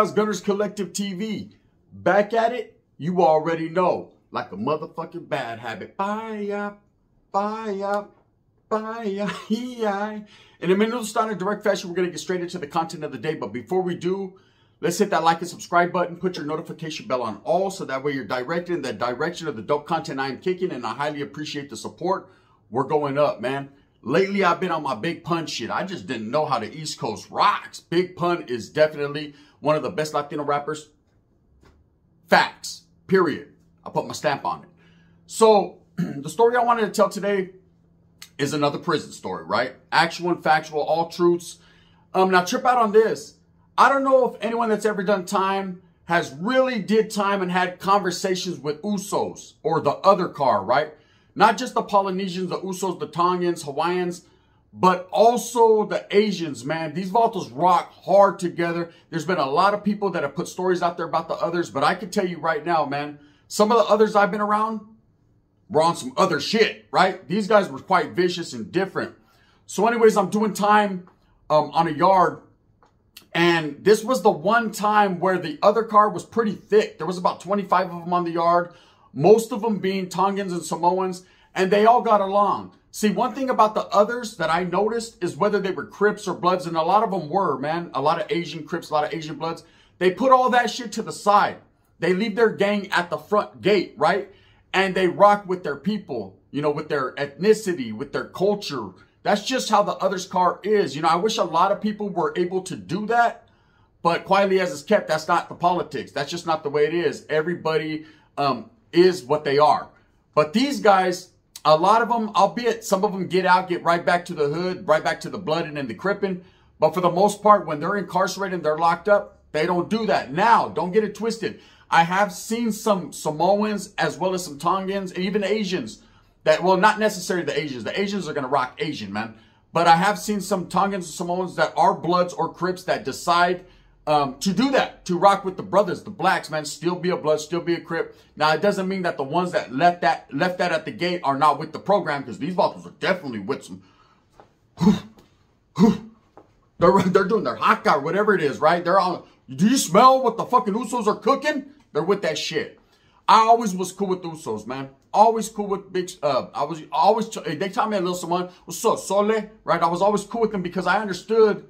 Buenos Gunners Collective TV. Back at it, you already know. Like a motherfucking bad habit. Bye, bye, bye, In a minute, in direct fashion, we're going to get straight into the content of the day. But before we do, let's hit that like and subscribe button. Put your notification bell on all so that way you're directed in the direction of the dope content I am kicking. And I highly appreciate the support. We're going up, man. Lately, I've been on my Big Pun shit. I just didn't know how the East Coast rocks. Big Pun is definitely one of the best Latino rappers. Facts. Period. I put my stamp on it. So, the story I wanted to tell today is another prison story, right? Actual and factual, all truths. Um, now, trip out on this. I don't know if anyone that's ever done time has really did time and had conversations with Usos or the other car, right? Not just the Polynesians, the Usos, the Tongans, Hawaiians, but also the Asians, man. These Vatos rock hard together. There's been a lot of people that have put stories out there about the others, but I can tell you right now, man, some of the others I've been around were on some other shit, right? These guys were quite vicious and different. So anyways, I'm doing time um, on a yard and this was the one time where the other car was pretty thick. There was about 25 of them on the yard most of them being Tongans and Samoans, and they all got along. See, one thing about the others that I noticed is whether they were Crips or Bloods, and a lot of them were, man. A lot of Asian Crips, a lot of Asian Bloods. They put all that shit to the side. They leave their gang at the front gate, right? And they rock with their people, you know, with their ethnicity, with their culture. That's just how the others car is. You know, I wish a lot of people were able to do that, but quietly as it's kept, that's not the politics. That's just not the way it is. Everybody um, is what they are. But these guys, a lot of them, albeit some of them get out, get right back to the hood, right back to the blood and the cripping. But for the most part, when they're incarcerated and they're locked up, they don't do that. Now, don't get it twisted. I have seen some Samoans as well as some Tongans and even Asians that, well, not necessarily the Asians. The Asians are going to rock Asian, man. But I have seen some Tongans and Samoans that are Bloods or Crips that decide um, to do that, to rock with the brothers, the blacks, man, still be a blood, still be a crip. Now, it doesn't mean that the ones that left that left that at the gate are not with the program, because these Vatos are definitely with some. they're they're doing their haka whatever it is, right? They're on. Do you smell what the fucking Usos are cooking? They're with that shit. I always was cool with Usos, man. Always cool with big. Uh, I was always. They taught me a little someone. What's up, Sole? Right? I was always cool with them because I understood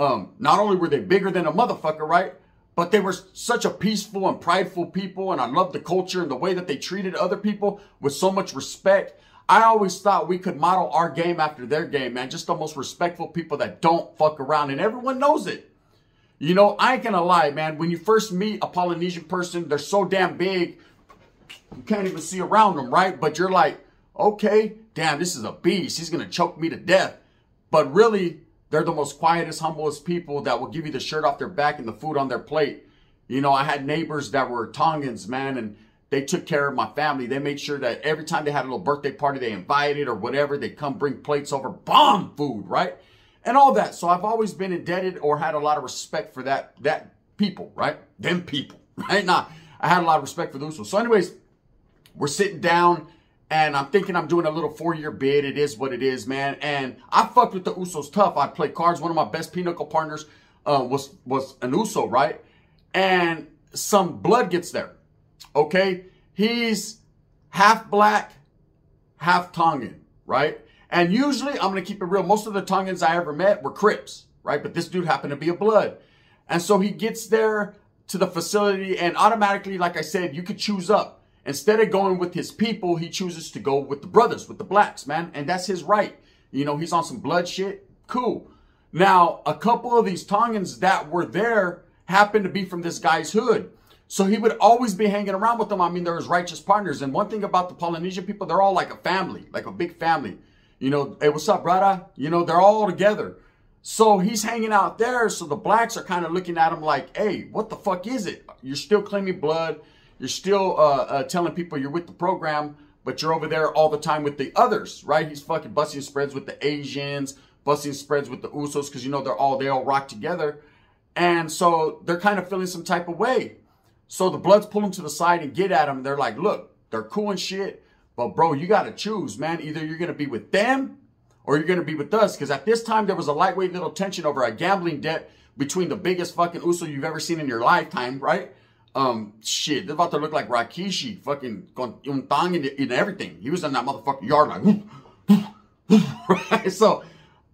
um, not only were they bigger than a motherfucker, right? But they were such a peaceful and prideful people. And I loved the culture and the way that they treated other people with so much respect. I always thought we could model our game after their game, man. Just the most respectful people that don't fuck around. And everyone knows it. You know, I ain't gonna lie, man. When you first meet a Polynesian person, they're so damn big, you can't even see around them, right? But you're like, okay, damn, this is a beast. He's gonna choke me to death. But really, they're the most quietest, humblest people that will give you the shirt off their back and the food on their plate. You know, I had neighbors that were Tongans, man, and they took care of my family. They made sure that every time they had a little birthday party, they invited or whatever, they come bring plates over, bomb food, right? And all that. So I've always been indebted or had a lot of respect for that, that people, right? Them people, right? Now, I had a lot of respect for those. So anyways, we're sitting down and I'm thinking I'm doing a little four-year bid. It is what it is, man. And I fucked with the Usos tough. I played cards. One of my best pinochle partners uh, was was an Uso, right? And some blood gets there. Okay, he's half black, half Tongan, right? And usually, I'm gonna keep it real. Most of the Tongans I ever met were Crips, right? But this dude happened to be a blood, and so he gets there to the facility, and automatically, like I said, you could choose up. Instead of going with his people, he chooses to go with the brothers, with the blacks, man. And that's his right. You know, he's on some blood shit. Cool. Now, a couple of these Tongans that were there happened to be from this guy's hood. So he would always be hanging around with them. I mean, they're his righteous partners. And one thing about the Polynesian people, they're all like a family, like a big family. You know, hey, what's up, brother? You know, they're all together. So he's hanging out there. So the blacks are kind of looking at him like, hey, what the fuck is it? You're still claiming blood. You're still uh, uh, telling people you're with the program, but you're over there all the time with the others, right? He's fucking busting spreads with the Asians, busting spreads with the Usos, because you know they're all they all rock together, and so they're kind of feeling some type of way. So the Bloods pull him to the side and get at him. They're like, look, they're cool and shit, but bro, you got to choose, man. Either you're gonna be with them or you're gonna be with us, because at this time there was a lightweight little tension over a gambling debt between the biggest fucking Uso you've ever seen in your lifetime, right? Um, shit, they're about to look like Rikishi, fucking con un tang and, everything. He was in that motherfucking yard like, right? So,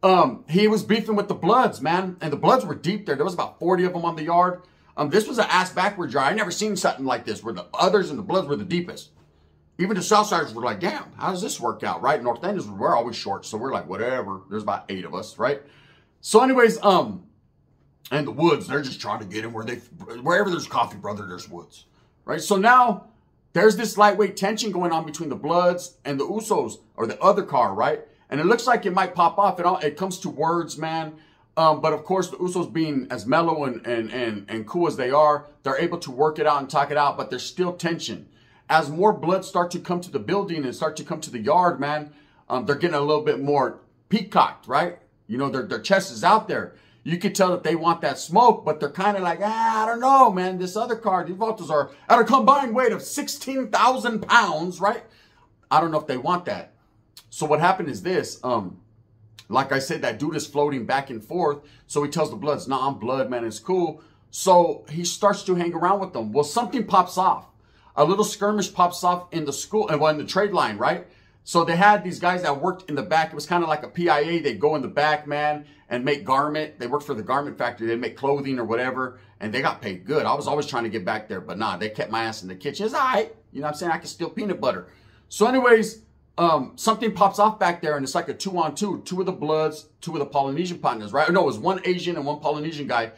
um, he was beefing with the Bloods, man, and the Bloods were deep there. There was about 40 of them on the yard. Um, this was an ass backward yard. I never seen something like this where the others and the Bloods were the deepest. Even the Southsiders were like, damn, how does this work out, right? North Enders, we're always short, so we're like, whatever. There's about eight of us, right? So anyways, um, and the woods, they're just trying to get in where they, wherever there's coffee, brother, there's woods, right? So now there's this lightweight tension going on between the Bloods and the Usos or the other car, right? And it looks like it might pop off. It all, it comes to words, man. Um, but of course, the Usos being as mellow and, and, and, and cool as they are, they're able to work it out and talk it out, but there's still tension as more blood start to come to the building and start to come to the yard, man, um, they're getting a little bit more peacocked, right? You know, their, their chest is out there. You could tell that they want that smoke, but they're kind of like, ah, I don't know, man. This other car, these Vatos are at a combined weight of 16,000 pounds, right? I don't know if they want that. So what happened is this, um, like I said, that dude is floating back and forth. So he tells the Bloods, nah, I'm blood, man, it's cool. So he starts to hang around with them. Well, something pops off a little skirmish pops off in the school and well, in the trade line, right? So they had these guys that worked in the back. It was kind of like a PIA. They'd go in the back, man, and make garment. They worked for the garment factory. They'd make clothing or whatever, and they got paid good. I was always trying to get back there, but nah, they kept my ass in the kitchen. It's all right. You know what I'm saying? I can steal peanut butter. So anyways, um, something pops off back there, and it's like a two-on-two. Two of the Bloods, two of the Polynesian partners, right? No, it was one Asian and one Polynesian guy,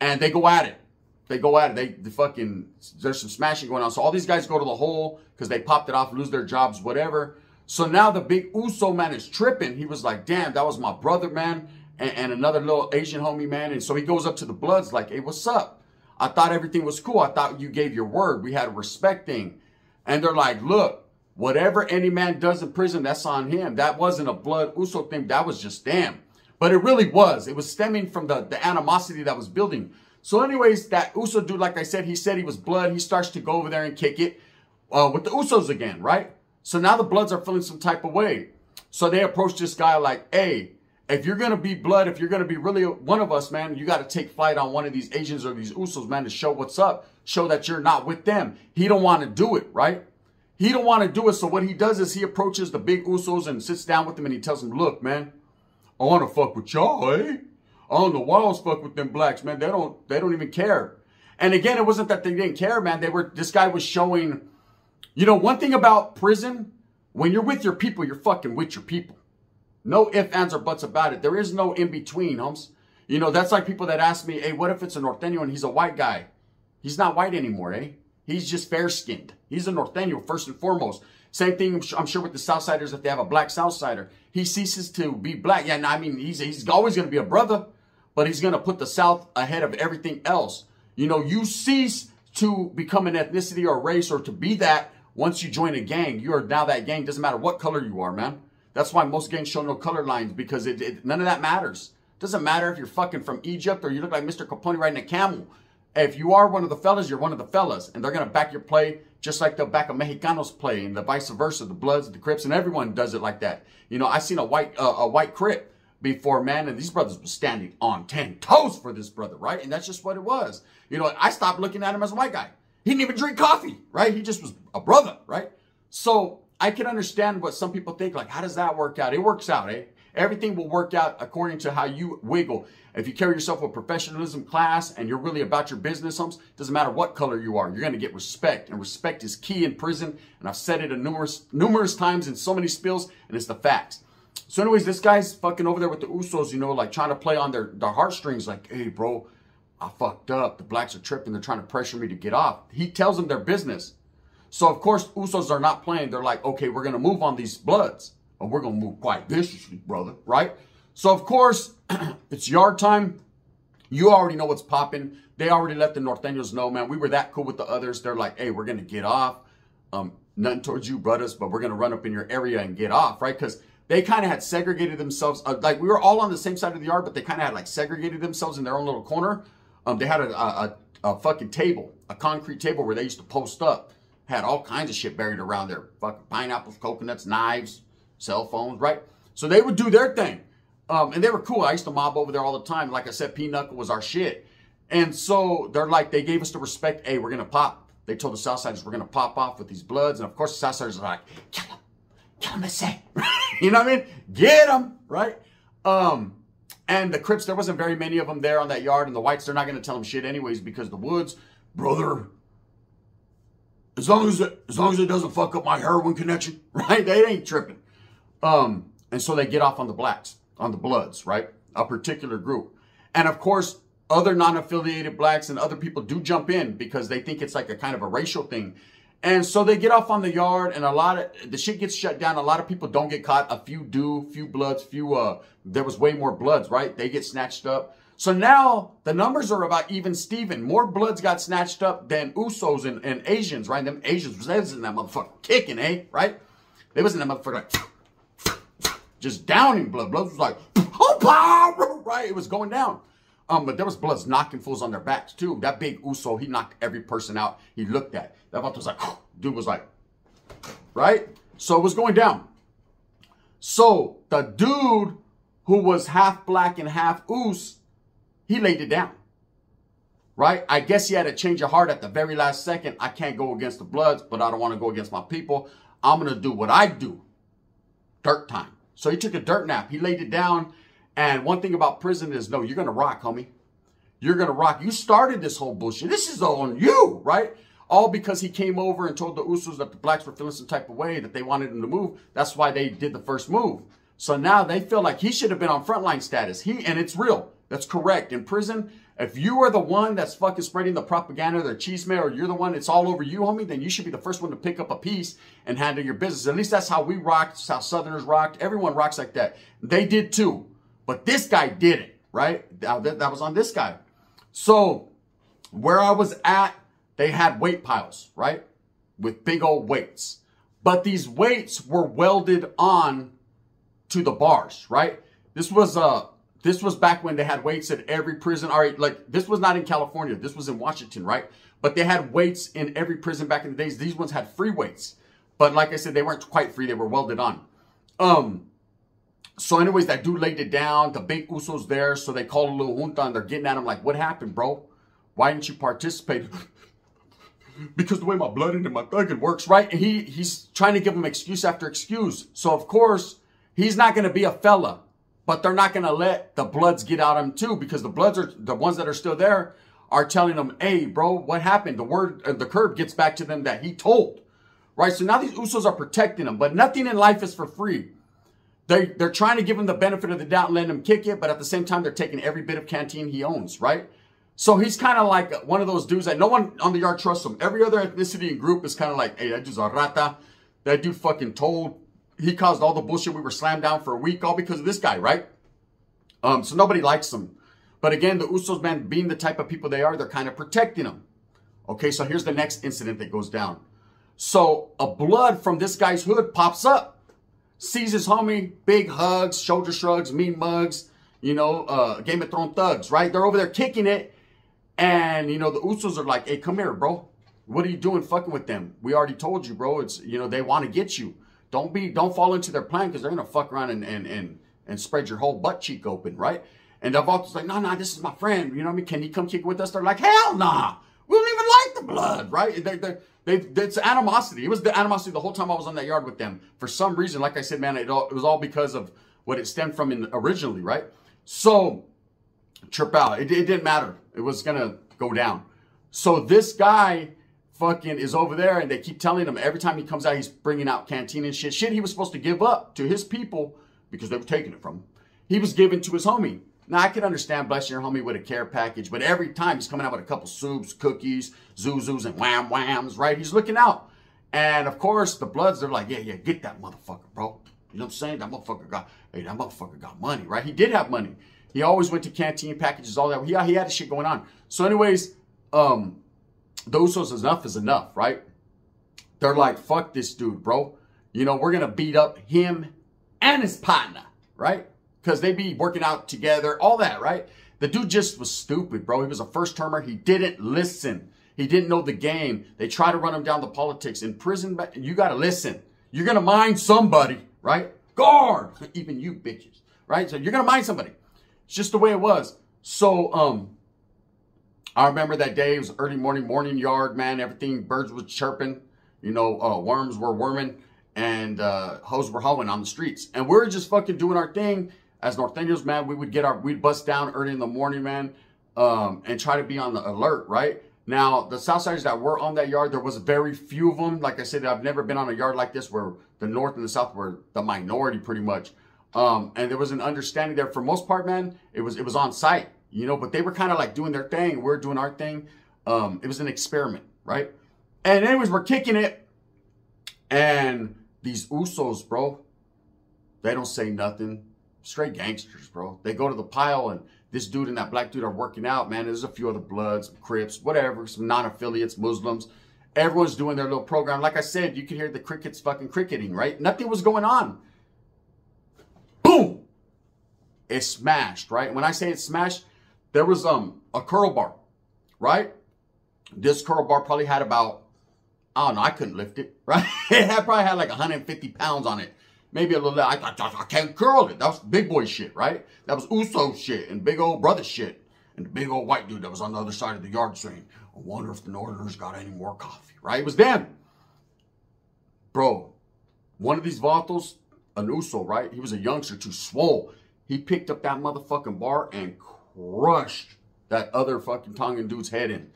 and they go at it they go at it. They, they fucking, there's some smashing going on. So all these guys go to the hole because they popped it off, lose their jobs, whatever. So now the big Uso man is tripping. He was like, damn, that was my brother, man. And, and another little Asian homie, man. And so he goes up to the Bloods like, hey, what's up? I thought everything was cool. I thought you gave your word. We had a respect thing. And they're like, look, whatever any man does in prison, that's on him. That wasn't a blood Uso thing. That was just them. But it really was. It was stemming from the, the animosity that was building. So anyways, that Uso dude, like I said, he said he was blood. He starts to go over there and kick it uh, with the Usos again, right? So now the Bloods are feeling some type of way. So they approach this guy like, hey, if you're going to be blood, if you're going to be really one of us, man, you got to take flight on one of these Asians or these Usos, man, to show what's up. Show that you're not with them. He don't want to do it, right? He don't want to do it. So what he does is he approaches the big Usos and sits down with them and he tells them, look, man, I want to fuck with y'all, eh? Oh, the walls fuck with them blacks, man. They don't, they don't even care. And again, it wasn't that they didn't care, man. They were, this guy was showing, you know, one thing about prison, when you're with your people, you're fucking with your people. No ifs, ands, or buts about it. There is no in between, homes. You know, that's like people that ask me, hey, what if it's a Norteño and he's a white guy? He's not white anymore, eh? He's just fair skinned. He's a Norteño, first and foremost. Same thing, I'm sure, with the Southsiders if they have a black Southsider. He ceases to be black. Yeah, I mean, he's, he's always going to be a brother but he's going to put the South ahead of everything else. You know, you cease to become an ethnicity or race or to be that once you join a gang. You are now that gang. Doesn't matter what color you are, man. That's why most gangs show no color lines because it, it none of that matters. Doesn't matter if you're fucking from Egypt or you look like Mr. Capone riding a camel. If you are one of the fellas, you're one of the fellas. And they're to back your play just like they'll back a Mexicanos play and the vice versa. The Bloods, the Crips, and everyone does it like that. You know, I seen a white, uh, a white Crip before man and these brothers were standing on 10 toes for this brother right and that's just what it was you know i stopped looking at him as a white guy he didn't even drink coffee right? He just was a brother right? So i can understand what some people think like how does that work out? It works out eh? Everything will work out according to how you wiggle. If you carry yourself with professionalism class and you're really about your business homes doesn't matter what color you are you're going to get respect and respect is key in prison and i've said it a numerous numerous times in so many spills and it's the facts. So anyways, this guy's fucking over there with the Usos, you know, like trying to play on their, their heartstrings. Like, hey, bro, I fucked up. The blacks are tripping. They're trying to pressure me to get off. He tells them their business. So, of course, Usos are not playing. They're like, okay, we're going to move on these Bloods. And we're going to move quite viciously, brother, right? So, of course, it's yard time. You already know what's popping. They already let the Norteños know, man. We were that cool with the others. They're like, hey, we're going to get off. Um, nothing towards you, brothers, but we're going to run up in your area and get off, right? Because they kind of had segregated themselves. Uh, like we were all on the same side of the yard, but they kind of had like segregated themselves in their own little corner. Um, they had a, a, a, fucking table, a concrete table where they used to post up. Had all kinds of shit buried around there. Fucking pineapples, coconuts, knives, cell phones, right? So they would do their thing. Um, and they were cool. I used to mob over there all the time. Like I said, Pinochle was our shit. And so they're like, they gave us the respect. Hey, we're going to pop. They told the Southsiders we're going to pop off with these bloods. And of course, the Southsiders are like, kill them. Kill them, I say. you know what I mean? Get them, right? Um, and the Crips, there wasn't very many of them there on that yard. And the Whites, they're not going to tell them shit anyways because the Woods, brother, as long as it, as long as it doesn't fuck up my heroin connection, right? They ain't tripping. Um, and so they get off on the blacks, on the bloods, right? A particular group. And of course, other non-affiliated blacks and other people do jump in because they think it's like a kind of a racial thing. And so they get off on the yard and a lot of the shit gets shut down. A lot of people don't get caught. A few do, few bloods, few, uh, there was way more bloods, right? They get snatched up. So now the numbers are about even Steven. More bloods got snatched up than Usos and, and Asians, right? Them Asians was in that motherfucker kicking, eh? Right? They was in that motherfucker like just downing blood. Blood was like, oh, right? It was going down. Um, but there was bloods knocking fools on their backs too. That big Uso, he knocked every person out he looked at. That was like, dude was like, right? So it was going down. So the dude who was half black and half Us, he laid it down. Right? I guess he had a change of heart at the very last second. I can't go against the Bloods, but I don't want to go against my people. I'm going to do what I do. Dirt time. So he took a dirt nap. He laid it down. And one thing about prison is, no, you're going to rock, homie. You're going to rock. You started this whole bullshit. This is on you, right? All because he came over and told the Usos that the blacks were feeling some type of way, that they wanted him to move. That's why they did the first move. So now they feel like he should have been on frontline status. He And it's real. That's correct. In prison, if you are the one that's fucking spreading the propaganda, the cheese or you're the one, it's all over you, homie, then you should be the first one to pick up a piece and handle your business. At least that's how we rocked, how Southerners rocked. Everyone rocks like that. They did too. But this guy did it, right? That, that was on this guy. So where I was at, they had weight piles, right? With big old weights. But these weights were welded on to the bars, right? This was uh this was back when they had weights at every prison. All right, like this was not in California. This was in Washington, right? But they had weights in every prison back in the days. These ones had free weights. But like I said, they weren't quite free. They were welded on. Um, so anyways, that dude laid it down. The big Uso's there. So they called a little junta and they're getting at him like, what happened, bro? Why didn't you participate? because the way my blood into my thugging works, right? And he, he's trying to give him excuse after excuse. So of course, he's not going to be a fella but they're not going to let the bloods get out of him too because the bloods are the ones that are still there are telling them, hey, bro, what happened? The word, uh, the curb gets back to them that he told, right? So now these Usos are protecting him, but nothing in life is for free. They, they're trying to give him the benefit of the doubt let him kick it, but at the same time, they're taking every bit of canteen he owns, right? So he's kind of like one of those dudes that no one on the yard trusts him. Every other ethnicity and group is kind of like, hey, that dude's a rata. That dude fucking told he caused all the bullshit. We were slammed down for a week, all because of this guy, right? Um, so nobody likes him. But again, the Usos, man, being the type of people they are, they're kind of protecting him. Okay, so here's the next incident that goes down. So a blood from this guy's hood pops up, sees his homie, big hugs, shoulder shrugs, mean mugs, you know, uh, Game of Thrones thugs, right? They're over there kicking it. And, you know, the Usos are like, hey, come here, bro. What are you doing fucking with them? We already told you, bro. It's, you know, they want to get you. Don't be, don't fall into their plan because they're going to fuck around and, and, and, and spread your whole butt cheek open, right? And vault's like, no, no, this is my friend. You know what I mean? Can he come kick with us? They're like, hell nah. We don't even like the blood, right? They, they, they, it's animosity. It was the animosity the whole time I was on that yard with them. For some reason, like I said, man, it, all, it was all because of what it stemmed from in, originally, right? So, trip out. It, it didn't matter. It was going to go down. So this guy fucking is over there and they keep telling him every time he comes out, he's bringing out canteen and shit. Shit he was supposed to give up to his people because they were taking it from him. He was given to his homie. Now, I can understand blessing your homie with a care package, but every time he's coming out with a couple soups, cookies, zuzus, and wham whams, right? He's looking out. And of course, the Bloods, they're like, yeah, yeah, get that motherfucker, bro. You know what I'm saying? That motherfucker got, hey, that motherfucker got money, right? He did have money. He always went to canteen packages, all that. He, he had shit going on. So anyways, um, the Usos, enough is enough, right? They're like, fuck this dude, bro. You know, we're going to beat up him and his partner, right? Because they be working out together, all that, right? The dude just was stupid, bro. He was a first termer. He didn't listen. He didn't know the game. They try to run him down the politics. In prison, but you got to listen. You're going to mind somebody, right? Guard! Even you bitches, right? So you're gonna mind somebody. It's just the way it was. So um, I remember that day. It was early morning, morning yard, man. Everything, birds were chirping. You know, uh, worms were worming, and uh, hoes were hoeing on the streets. And we are just fucking doing our thing as Norteños, man. We would get our, we'd bust down early in the morning, man, um, and try to be on the alert, right? Now, the Southsiders that were on that yard, there was very few of them. Like I said, I've never been on a yard like this where the North and the South were the minority pretty much. Um, and there was an understanding there. For most part, man, it was it was on site, you know, but they were kind of like doing their thing. We are doing our thing. Um, it was an experiment, right? And anyways, we're kicking it. And these Usos, bro, they don't say nothing. Straight gangsters, bro. They go to the pile and this dude and that black dude are working out, man. There's a few other Bloods, Crips, whatever, some non-affiliates, Muslims. Everyone's doing their little program. Like I said, you can hear the crickets fucking cricketing, right? Nothing was going on. Boom! It smashed, right? When I say it smashed, there was um a curl bar, right? This curl bar probably had about, I don't know, I couldn't lift it, right? it had probably had like 150 pounds on it maybe a little, I thought, I can't curl it. That was big boy shit, right? That was Uso shit and big old brother shit. And the big old white dude that was on the other side of the yard saying, I wonder if the Northerners got any more coffee, right? It was them. Bro, one of these Vatos, an Uso, right? He was a youngster too swole. He picked up that motherfucking bar and crushed that other fucking Tongan dude's head in.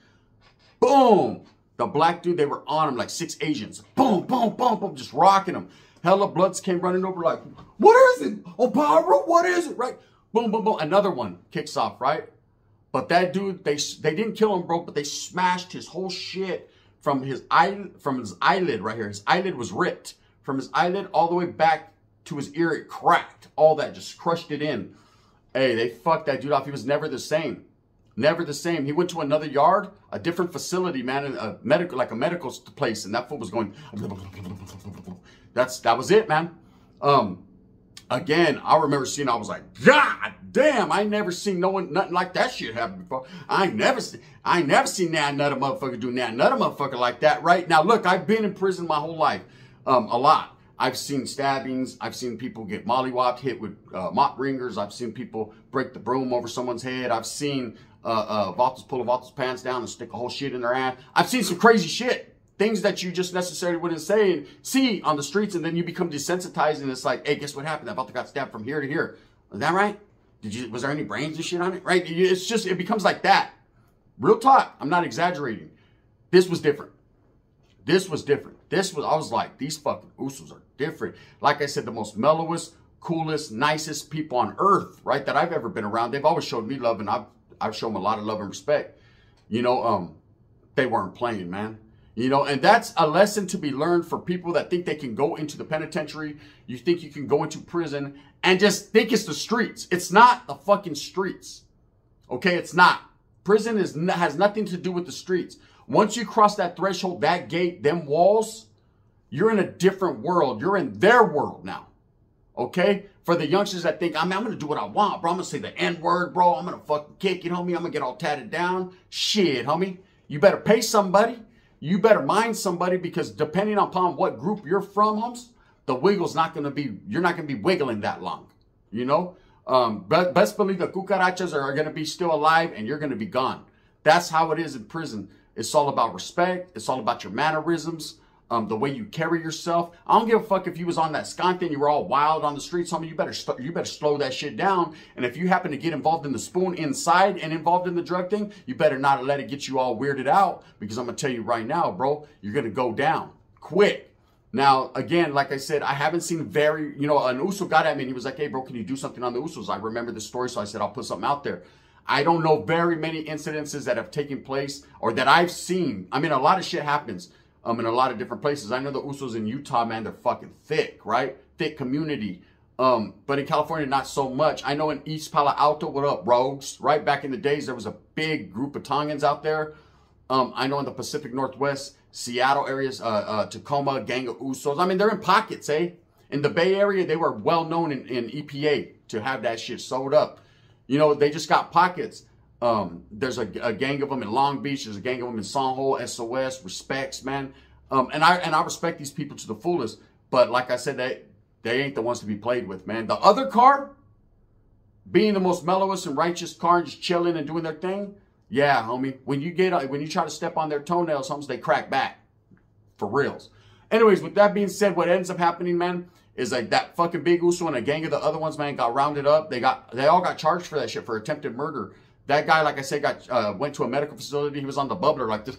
Boom! The black dude, they were on him like six Asians. Boom, boom, boom, boom, just rocking him. Hella Bloods came running over like, what is it? Oh, Pablo, what is it? Right? Boom, boom, boom. Another one kicks off, right? But that dude, they they didn't kill him, bro, but they smashed his whole shit from his eye, from his eyelid right here. His eyelid was ripped. From his eyelid all the way back to his ear, it cracked. All that, just crushed it in. Hey, they fucked that dude off. He was never the same. Never the same. He went to another yard, a different facility, man, a medical, like a medical place, and that fool was going that's that was it, man. Um, again, I remember seeing. I was like, God damn! I never seen no one nothing like that shit happen before. I never seen. I never seen that another motherfucker do that another motherfucker like that. Right now, look, I've been in prison my whole life, um, a lot. I've seen stabbings. I've seen people get mollywopped, hit with uh, mop wringers. I've seen people break the broom over someone's head. I've seen uh, uh, pull a Vatos pants down and stick a whole shit in their ass. I've seen some crazy shit things that you just necessarily wouldn't say and see on the streets, and then you become desensitized, and it's like, hey, guess what happened? That Vato got stabbed from here to here. Is that right? Did you? Was there any brains and shit on it? Right? It's just it becomes like that. Real talk. I'm not exaggerating. This was different. This was different. This was I was like, these fucking Usos are different. Like I said, the most mellowest, coolest, nicest people on earth, right? That I've ever been around. They've always showed me love, and I've I've shown them a lot of love and respect. You know, um, they weren't playing, man. You know, and that's a lesson to be learned for people that think they can go into the penitentiary. You think you can go into prison and just think it's the streets. It's not the fucking streets. Okay, it's not. Prison is has nothing to do with the streets. Once you cross that threshold, that gate, them walls, you're in a different world. You're in their world now. Okay? For the youngsters that think, I mean, I'm going to do what I want, bro. I'm going to say the N word, bro. I'm going to fucking kick it, homie. I'm going to get all tatted down. Shit, homie. You better pay somebody you better mind somebody because depending upon what group you're from, the wiggle's not going to be, you're not going to be wiggling that long, you know? Um, but best believe the cucarachas are, are going to be still alive and you're going to be gone. That's how it is in prison. It's all about respect. It's all about your mannerisms um, the way you carry yourself. I don't give a fuck if you was on that skunk and you were all wild on the streets. Homie, you better you better slow that shit down. And if you happen to get involved in the spoon inside and involved in the drug thing, you better not let it get you all weirded out because I'm gonna tell you right now, bro, you're gonna go down quick. Now, again, like I said, I haven't seen very, you know, an Uso got at me and he was like, hey, bro, can you do something on the Usos? I remember the story, so I said, I'll put something out there. I don't know very many incidences that have taken place or that I've seen. I mean, a lot of shit happens um, in a lot of different places. I know the Usos in Utah, man, they're fucking thick, right? Thick community. Um, but in California, not so much. I know in East Palo Alto, what up, rogues? Right back in the days, there was a big group of Tongans out there. Um, I know in the Pacific Northwest, Seattle areas, uh, uh, Tacoma, gang of Usos. I mean, they're in pockets, eh? In the Bay Area, they were well known in, in EPA to have that shit sold up. You know, they just got pockets. Um, there's a, a, gang of them in Long Beach. There's a gang of them in Sanjo, SOS, respects, man. Um, and I and I respect these people to the fullest. But like I said, they they ain't the ones to be played with, man. The other car, being the most mellowest and righteous car, just chilling and doing their thing. Yeah, homie. When you get when you try to step on their toenails, homies, they crack back. For reals. Anyways, with that being said, what ends up happening, man, is like that fucking big Uso and a gang of the other ones, man, got rounded up. They got they all got charged for that shit for attempted murder. That guy, like I said, got uh, went to a medical facility. He was on the bubbler like this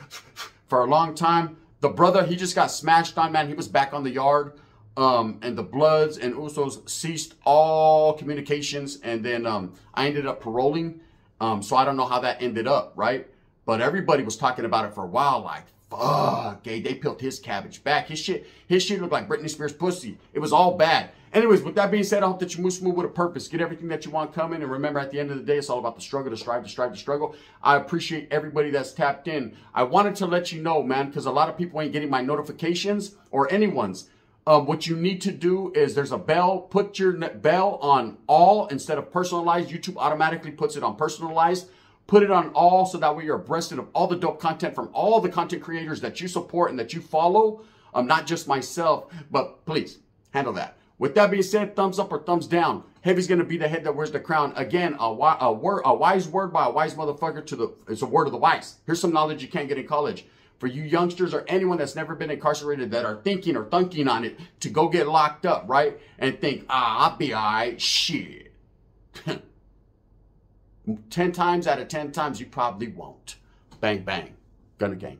for a long time. The brother, he just got smashed on, man. He was back on the yard. Um, and the Bloods and Usos ceased all communications. And then um, I ended up paroling. Um, so I don't know how that ended up, right? But everybody was talking about it for a while, like, fuck, gay, they peeled his cabbage back. His shit, his shit looked like Britney Spears pussy. It was all bad. Anyways, with that being said, I hope that you move smooth with a purpose. Get everything that you want coming. And remember, at the end of the day, it's all about the struggle, to strive, to strive, to struggle. I appreciate everybody that's tapped in. I wanted to let you know, man, because a lot of people ain't getting my notifications or anyone's. Um, what you need to do is there's a bell. Put your bell on all instead of personalized. YouTube automatically puts it on personalized. Put it on all so that way you're abreast of all the dope content from all the content creators that you support and that you follow. Um, not just myself, but please handle that. With that being said, thumbs up or thumbs down. Heavy's going to be the head that wears the crown. Again, a, a, word, a wise word by a wise motherfucker to the, it's a word of the wise. Here's some knowledge you can't get in college. For you youngsters or anyone that's never been incarcerated that are thinking or thinking on it to go get locked up, right? And think, ah, I'll be all right. Shit. 10 times out of 10 times, you probably won't. Bang, bang. Gonna gang.